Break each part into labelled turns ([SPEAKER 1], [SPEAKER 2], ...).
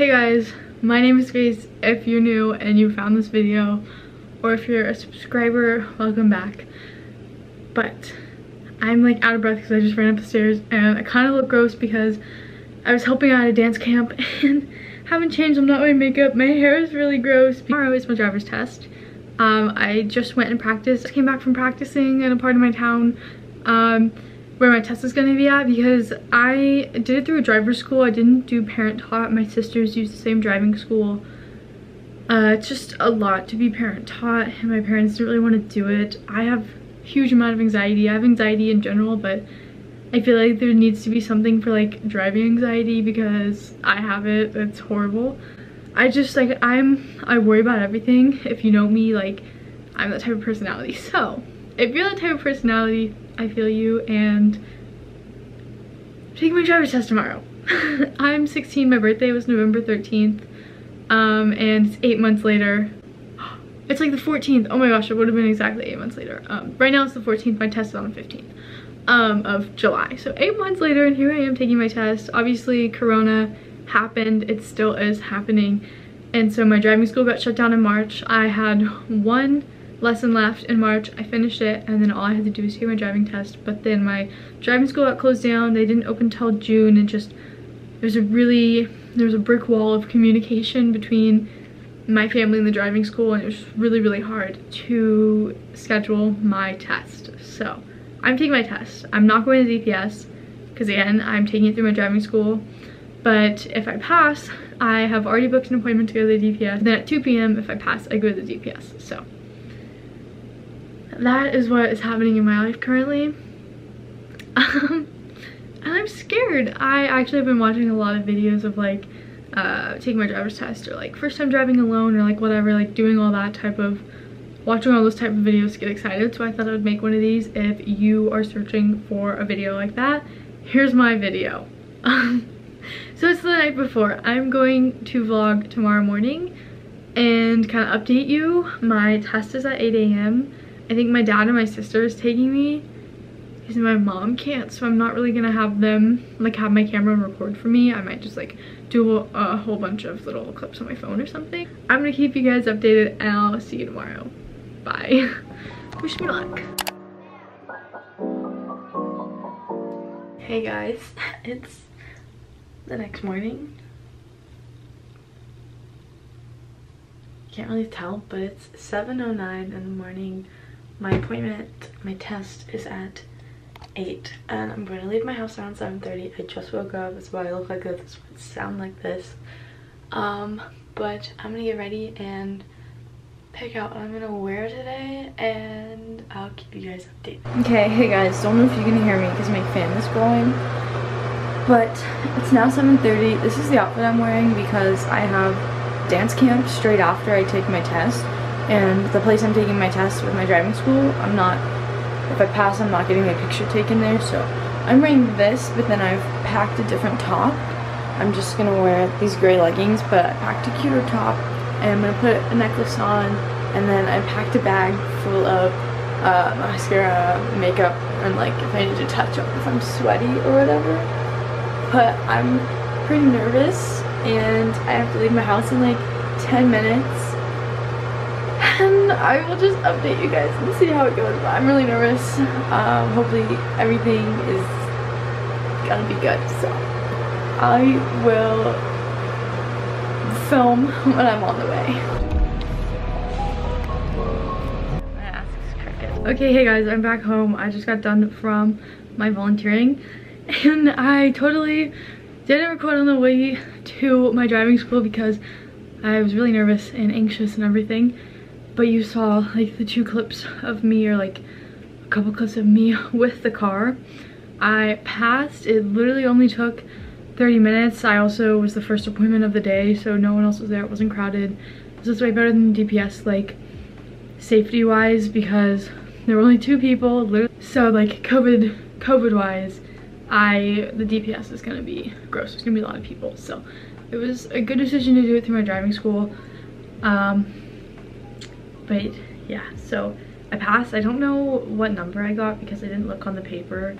[SPEAKER 1] Hey guys, my name is Grace. If you're new and you found this video, or if you're a subscriber, welcome back. But I'm like out of breath because I just ran up the stairs and I kind of look gross because I was helping out at a dance camp and haven't changed. I'm not wearing makeup. My hair is really gross. Tomorrow is my driver's test. Um, I just went and practiced. I came back from practicing in a part of my town um, where my test is going to be at because I did it through a driver's school. I didn't do parent taught. My sisters use the same driving school. Uh, it's just a lot to be parent taught and my parents didn't really want to do it. I have a huge amount of anxiety. I have anxiety in general, but I feel like there needs to be something for like driving anxiety because I have it. It's horrible. I just like, I'm, I worry about everything. If you know me, like I'm that type of personality. So if you're that type of personality, I feel you and taking my driver's test tomorrow. I'm 16, my birthday was November 13th. Um, and it's eight months later it's like the 14th. Oh my gosh, it would have been exactly eight months later. Um, right now it's the 14th. My test is on the 15th um, of July. So eight months later and here I am taking my test. Obviously Corona happened. It still is happening. And so my driving school got shut down in March. I had one lesson left in March. I finished it and then all I had to do was take my driving test. But then my driving school got closed down. They didn't open until June and just there's a really there's a brick wall of communication between my family and the driving school and it was really really hard to schedule my test so i'm taking my test i'm not going to dps because again i'm taking it through my driving school but if i pass i have already booked an appointment to go to the dps then at 2 p.m if i pass i go to the dps so that is what is happening in my life currently um, and i'm scared i actually have been watching a lot of videos of like uh, taking my driver's test or like first time driving alone or like whatever, like doing all that type of, watching all those type of videos to get excited. So I thought I would make one of these if you are searching for a video like that. Here's my video. so it's the night before. I'm going to vlog tomorrow morning and kind of update you. My test is at 8 a.m. I think my dad and my sister is taking me. Because my mom can't so I'm not really gonna have them like have my camera and record for me. I might just like do a, a whole bunch of little clips on my phone or something. I'm gonna keep you guys updated and I'll see you tomorrow. Bye. Wish me luck. Hey guys. It's the next morning. Can't really tell but it's 7.09 in the morning my appointment my test is at 8 and I'm going to leave my house around 7.30. I just woke up. That's why I look like this. sound like this. Um, but I'm going to get ready and pick out what I'm going to wear today and I'll keep you guys updated. Okay, hey guys. Don't know if you can hear me because my fan is blowing. But it's now 7.30. This is the outfit I'm wearing because I have dance camp straight after I take my test. And the place I'm taking my test with my driving school, I'm not if I pass, I'm not getting my picture taken there. So I'm wearing this, but then I've packed a different top. I'm just gonna wear these gray leggings, but I packed a cuter top and I'm gonna put a necklace on and then I packed a bag full of uh, mascara, makeup, and like if I need to touch up if I'm sweaty or whatever. But I'm pretty nervous and I have to leave my house in like 10 minutes I will just update you guys and see how it goes. But I'm really nervous. Um, hopefully everything is gonna be good. So I will film when I'm on the way. Okay, hey guys, I'm back home. I just got done from my volunteering and I totally didn't record on the way to my driving school because I was really nervous and anxious and everything but you saw like the two clips of me or like a couple clips of me with the car. I passed. It literally only took 30 minutes. I also was the first appointment of the day so no one else was there. It wasn't crowded. This is way better than dps like safety wise because there were only two people literally. so like covid covid wise i the dps is gonna be gross. There's gonna be a lot of people. So it was a good decision to do it through my driving school. Um but yeah so I passed I don't know what number I got because I didn't look on the paper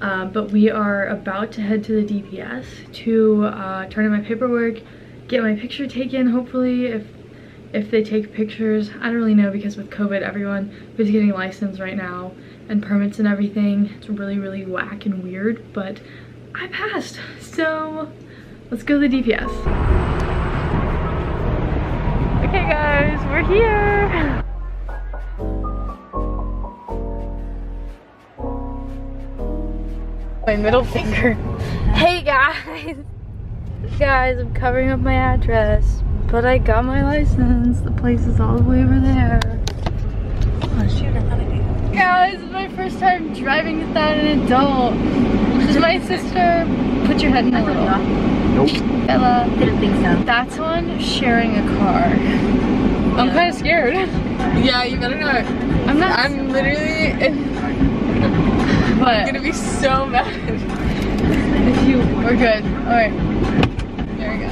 [SPEAKER 1] Uh, but we are about to head to the DPS to uh, turn in my paperwork, get my picture taken, hopefully, if if they take pictures. I don't really know because with COVID, everyone who's getting licensed right now and permits and everything, it's really, really whack and weird, but I passed. So let's go to the DPS. Okay guys, we're here. My middle finger. Hey guys. Guys, I'm covering up my address. But I got my license. The place is all the way over there.
[SPEAKER 2] Oh shoot, I thought I did.
[SPEAKER 1] Guys, it's my first time driving without an adult. Does my sister put your head in the little?
[SPEAKER 3] Nope.
[SPEAKER 1] Bella.
[SPEAKER 2] Didn't think so.
[SPEAKER 1] That's one sharing a car. I'm kind of scared.
[SPEAKER 4] Yeah, you better not.
[SPEAKER 1] I'm not.
[SPEAKER 4] I'm literally
[SPEAKER 1] but
[SPEAKER 4] gonna be so mad.
[SPEAKER 1] if you, we're good. All right. There we go.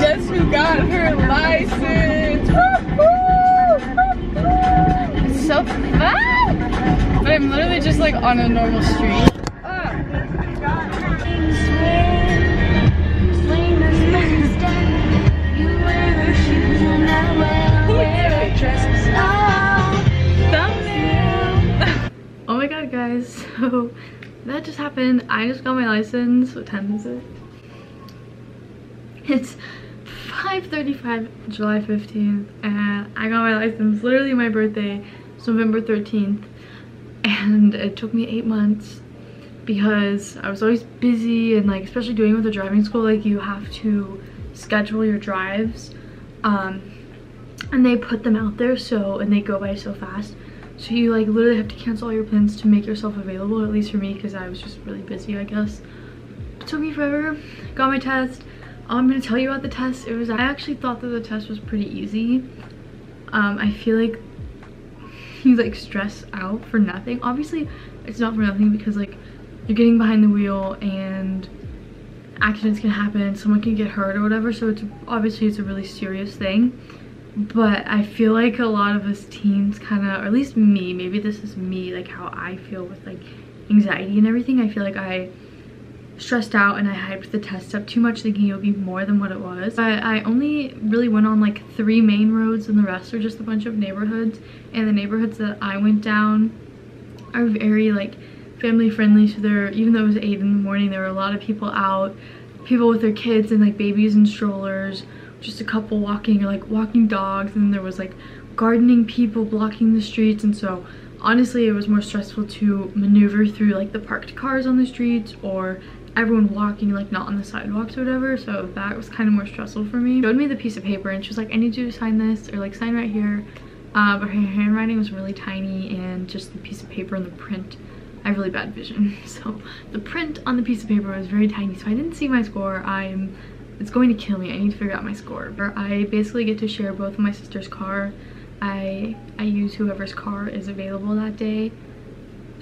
[SPEAKER 4] Guess who got her license?
[SPEAKER 1] I'm literally just like on a normal street. Oh my god, guys. So that just happened. I just got my license. What time is it? It's 5.35 July 15th and I got my license literally my birthday. November 13th and it took me eight months because I was always busy and like especially doing with the driving school like you have to schedule your drives um, and they put them out there so and they go by so fast. So you like literally have to cancel all your plans to make yourself available at least for me because I was just really busy I guess. It took me forever got my test. I'm gonna tell you about the test it was I actually thought that the test was pretty easy. Um, I feel like you like stress out for nothing. Obviously it's not for nothing because like you're getting behind the wheel and accidents can happen someone can get hurt or whatever so it's obviously it's a really serious thing. But I feel like a lot of us teens kind of or at least me maybe this is me like how I feel with like anxiety and everything I feel like I stressed out and I hyped the test up too much thinking it would be more than what it was. But I only really went on like three main roads and the rest are just a bunch of neighborhoods. And the neighborhoods that I went down are very like family friendly. So there, even though it was 8 in the morning, there were a lot of people out. People with their kids and like babies and strollers. Just a couple walking or like walking dogs. And there was like gardening people blocking the streets. And so honestly it was more stressful to maneuver through like the parked cars on the streets or everyone walking like not on the sidewalks or whatever so that was kind of more stressful for me. Showed me the piece of paper and she was like i need you to sign this or like sign right here. Uh, but her handwriting was really tiny and just the piece of paper and the print i have really bad vision. So the print on the piece of paper was very tiny so i didn't see my score. I'm it's going to kill me. I need to figure out my score. But i basically get to share both of my sister's car. I I use whoever's car is available that day.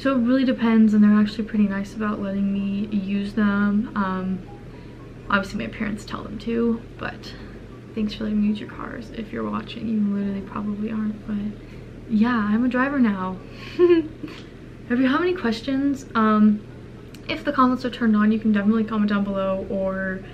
[SPEAKER 1] So it really depends and they're actually pretty nice about letting me use them. Um, obviously my parents tell them to, but thanks for letting me use your cars. If you're watching, you literally probably aren't, but yeah, I'm a driver now. if you have any questions, um, if the comments are turned on, you can definitely comment down below or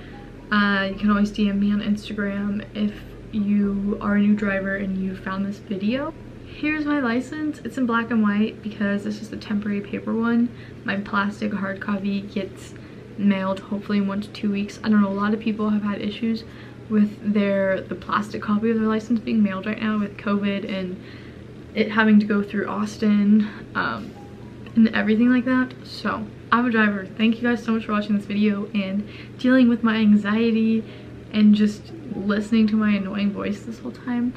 [SPEAKER 1] uh, you can always DM me on Instagram if you are a new driver and you found this video. Here's my license. It's in black and white because this is the temporary paper one. My plastic hard copy gets mailed hopefully in one to two weeks. I don't know, a lot of people have had issues with their the plastic copy of their license being mailed right now with COVID and it having to go through Austin um, and everything like that. So I'm a driver. Thank you guys so much for watching this video and dealing with my anxiety and just listening to my annoying voice this whole time.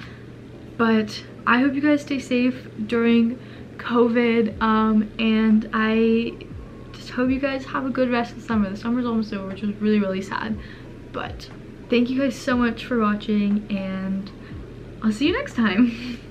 [SPEAKER 1] But I hope you guys stay safe during COVID um, and I just hope you guys have a good rest of the summer. The summer's almost over, which is really, really sad. But thank you guys so much for watching and I'll see you next time.